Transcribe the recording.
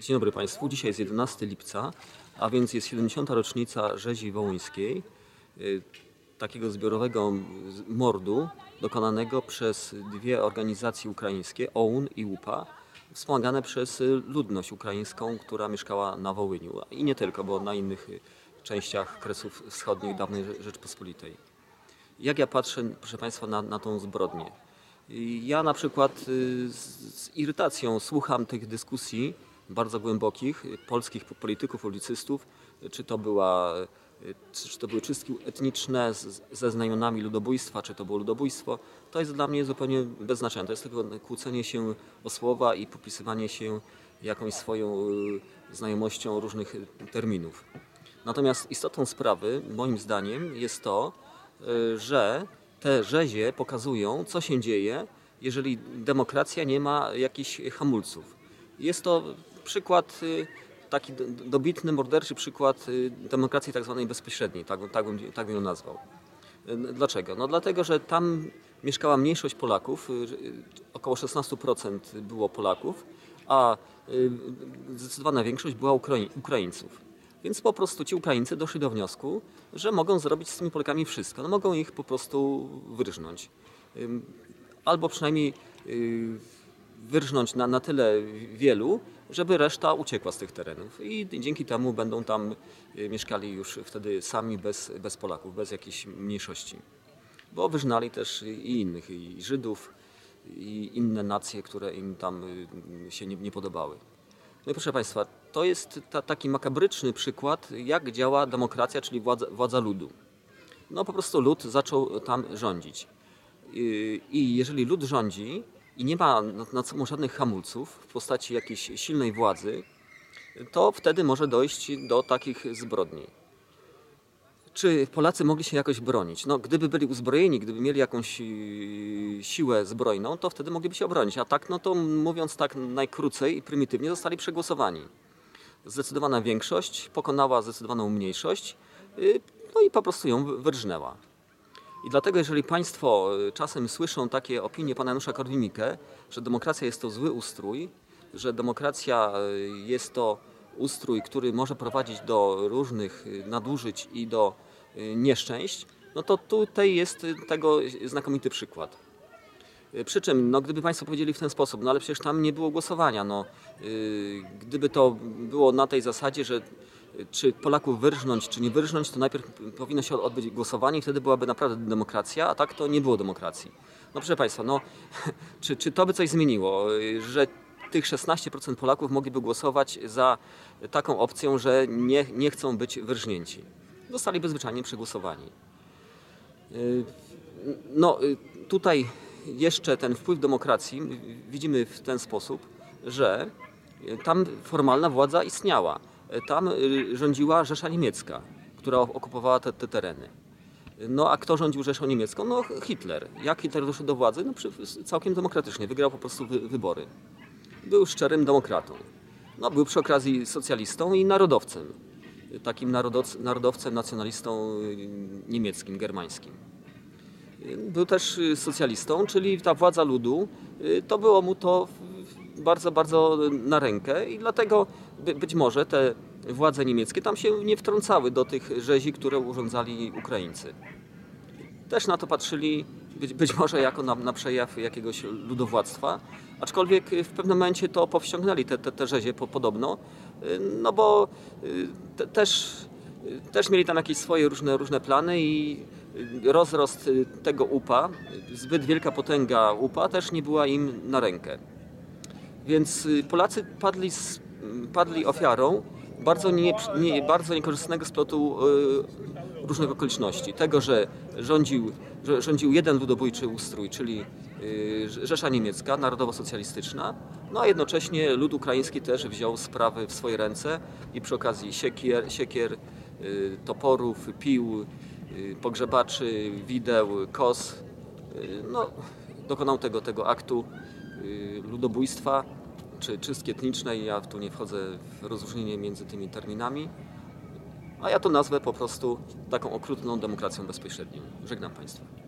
Dzień dobry Państwu. Dzisiaj jest 11 lipca, a więc jest 70. rocznica rzezi wołyńskiej, y, takiego zbiorowego mordu dokonanego przez dwie organizacje ukraińskie, OUN i UPA, wspomagane przez y, ludność ukraińską, która mieszkała na Wołyniu. I nie tylko, bo na innych y, częściach Kresów Wschodnich dawnej Rze- Rzeczpospolitej. Jak ja patrzę, proszę Państwa, na, na tą zbrodnię? Ja na przykład z, z irytacją słucham tych dyskusji bardzo głębokich y, polskich polityków, publicystów, y, czy to, była, y, czy to były czystki etniczne ze znamionami ludobójstwa, czy to było ludobójstwo. To jest dla mnie zupełnie bez znaczenia. To jest tylko kłócenie się o słowa i popisywanie się jakąś swoją znajomością różnych terminów. Natomiast istotą sprawy, moim zdaniem, jest to, że te rzezie pokazują, co się dzieje, jeżeli demokracja nie ma jakichś hamulców. Jest to przykład, y, taki dobitny, morderczy przykład y, demokracji tak zwanej bezpośredniej, tak, tak, bym, tak bym ją nazwał. Y, Dlaczego? No dlatego, że tam mieszkała mniejszość Polaków, około 16% było Polaków, a zdecydowana większość była Ukrai- Ukraińców. Więc po prostu ci Ukraińcy doszli do wniosku, że mogą zrobić z tymi Polakami wszystko. No, mogą ich po prostu wyrżnąć. Albo przynajmniej wyrżnąć na, na tyle wielu, żeby reszta uciekła z tych terenów. I dzięki temu będą tam y, mieszkali już wtedy sami bez, bez Polaków, bez jakiejś mniejszości. Bo wyżnali też i innych, i Żydów, i inne nacje, które im tam y, się nie, nie podobały. No i proszę Państwa, to jest ta, taki makabryczny przykład, jak działa demokracja, czyli władza, władza ludu. No po prostu lud zaczął tam rządzić. Yy, I jeżeli lud rządzi i nie ma nad nad sobą żadnych hamulców w postaci jakiejś silnej władzy, to wtedy może dojść do takich zbrodni. Czy Polacy mogli się jakoś bronić? No, gdyby byli uzbrojeni, gdyby mieli jakąś yy, siłę zbrojną, to wtedy mogliby się obronić. A tak, no to mówiąc tak najkrócej i prymitywnie, zostali przegłosowani. Zdecydowana większość pokonała zdecydowaną mniejszość, yy, no i po prostu ją wy- wyrżnęła. I dlatego, jeżeli Państwo y, czasem słyszą takie opinie pana Janusza Korwin-Mikke, że demokracja jest to zły ustrój, że demokracja y, jest to ustrój, który może prowadzić do różnych y, nadużyć i do nieszczęść, no to tutaj jest tego znakomity przykład. Przy czym, no, gdyby Państwo powiedzieli w ten sposób, no ale przecież tam nie było głosowania, no, gdyby to było na tej zasadzie, że czy Polaków wyrżnąć, czy nie wyrżnąć, to najpierw powinno się odbyć głosowanie wtedy byłaby naprawdę demokracja, a tak to nie było demokracji. No proszę Państwa, no, czy, czy to by coś zmieniło, że tych 16% Polaków mogliby głosować za taką opcją, że nie, nie chcą być wyrżnięci? Zostaliby zwyczajnie przegłosowani. Y, No, y, tutaj jeszcze ten wpływ demokracji widzimy w ten sposób, że tam formalna władza istniała. Tam y, rządziła Rzesza Niemiecka, która okupowała te, te tereny. No a kto rządził Rzeszą Niemiecką? No Hitler. Jak Hitler doszedł do władzy? No całkiem demokratycznie, wygrał po prostu wy, wybory. Był szczerym demokratą. No, był przy okazji socjalistą i narodowcem. Takim narodowcem, nacjonalistą y, niemieckim, germańskim. Był też y, socjalistą, czyli ta władza ludu, to było mu to bardzo, bardzo na rękę i dlatego by, być może te władze niemieckie tam się nie wtrącały do tych rzezi, które urządzali Ukraińcy. Też na to patrzyli być, być może jako na, na przejaw jakiegoś ludowładztwa, aczkolwiek w pewnym momencie to powściągnęli te, te, te rzezie po, podobno, no bo y, te, też, y, też mieli tam jakieś swoje różne, różne plany i rozrost tego UPA, zbyt wielka potęga UPA też nie była im na rękę. Więc y, Polacy padli, padli ofiarą bardzo, nie, nie, bardzo niekorzystnego splotu y, różnych okoliczności. Tego, że rządził, że rządził jeden ludobójczy ustrój, czyli y, Rzesza Niemiecka, narodowo-socjalistyczna, no a jednocześnie lud ukraiński też wziął sprawy w swoje ręce i przy okazji siekier, siekier y, toporów, pił, y, pogrzebaczy, wideł, kos, y, no, dokonał tego, tego aktu ludobójstwa czy czystki etnicznej. Ja tu nie wchodzę w rozróżnienie między tymi terminami. A ja to nazwę po prostu taką okrutną demokracją bezpośrednią. Żegnam Państwa.